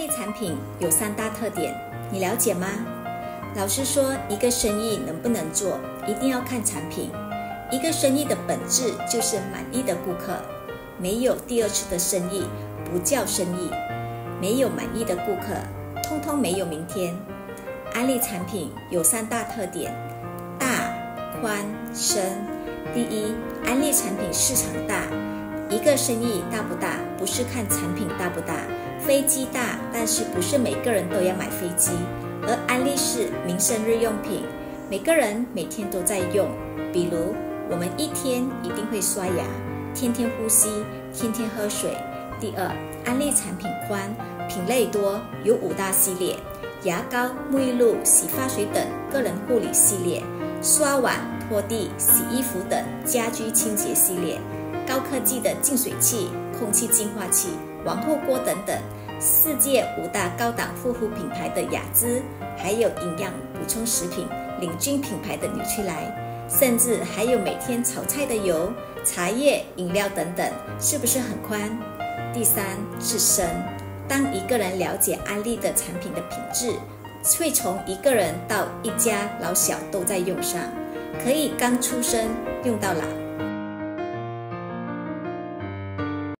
利产品有三大特点，你了解吗？老师说，一个生意能不能做，一定要看产品。一个生意的本质就是满意的顾客，没有第二次的生意不叫生意，没有满意的顾客，通通没有明天。安利产品有三大特点：大、宽、深。第一，安利产品市场大。一个生意大不大，不是看产品大不大。飞机大，但是不是每个人都要买飞机。而安利是民生日用品，每个人每天都在用。比如，我们一天一定会刷牙，天天呼吸，天天喝水。第二，安利产品宽，品类多，有五大系列：牙膏、沐浴露、洗发水等个人护理系列，刷碗、拖地、洗衣服等家居清洁系列。高科技的净水器、空气净化器、王后锅等等，世界五大高档护肤品牌的雅姿，还有营养补充食品领军品牌的纽崔莱，甚至还有每天炒菜的油、茶叶、饮料等等，是不是很宽？第三是深，当一个人了解安利的产品的品质，会从一个人到一家老小都在用上，可以刚出生用到老。